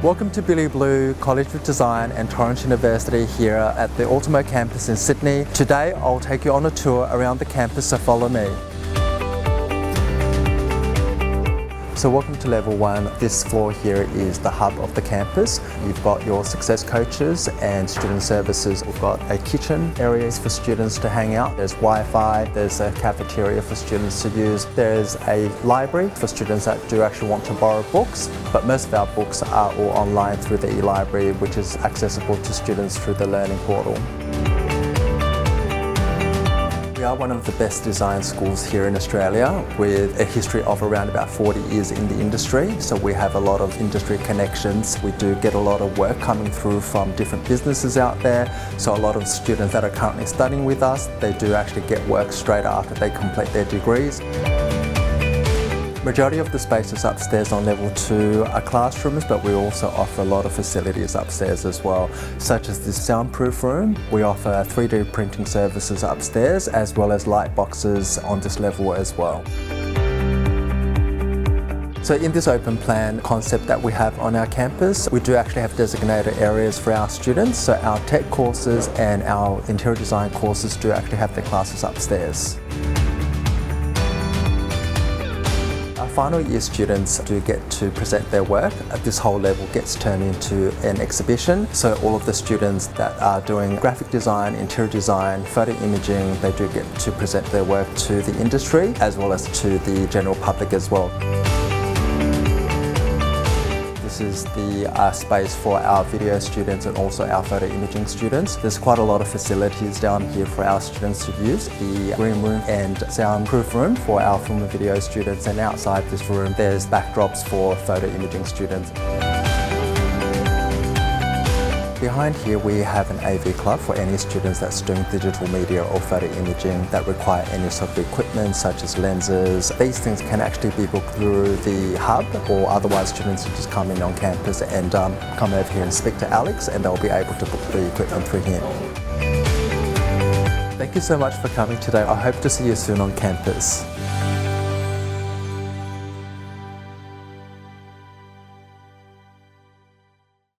Welcome to Billy Blue College of Design and Torrens University here at the Ultimo campus in Sydney. Today I'll take you on a tour around the campus, so follow me. So welcome to level one. This floor here is the hub of the campus. You've got your success coaches and student services. We've got a kitchen areas for students to hang out. There's Wi-Fi, there's a cafeteria for students to use. There's a library for students that do actually want to borrow books, but most of our books are all online through the e-library, which is accessible to students through the learning portal. Are one of the best design schools here in Australia with a history of around about 40 years in the industry. So we have a lot of industry connections. We do get a lot of work coming through from different businesses out there. So a lot of students that are currently studying with us, they do actually get work straight after they complete their degrees. Majority of the spaces upstairs on level two are classrooms, but we also offer a lot of facilities upstairs as well, such as this soundproof room. We offer 3D printing services upstairs, as well as light boxes on this level as well. So in this open plan concept that we have on our campus, we do actually have designated areas for our students. So our tech courses and our interior design courses do actually have their classes upstairs. Final year students do get to present their work. At this whole level gets turned into an exhibition. So all of the students that are doing graphic design, interior design, photo imaging, they do get to present their work to the industry as well as to the general public as well. This is the uh, space for our video students and also our photo imaging students. There's quite a lot of facilities down here for our students to use. The green room and soundproof room for our film and video students and outside this room there's backdrops for photo imaging students. Behind here we have an AV club for any students that's doing digital media or photo imaging that require any sort of equipment such as lenses. These things can actually be booked through the hub or otherwise students can just come in on campus and um, come over here and speak to Alex and they'll be able to book the equipment through him. Thank you so much for coming today. I hope to see you soon on campus.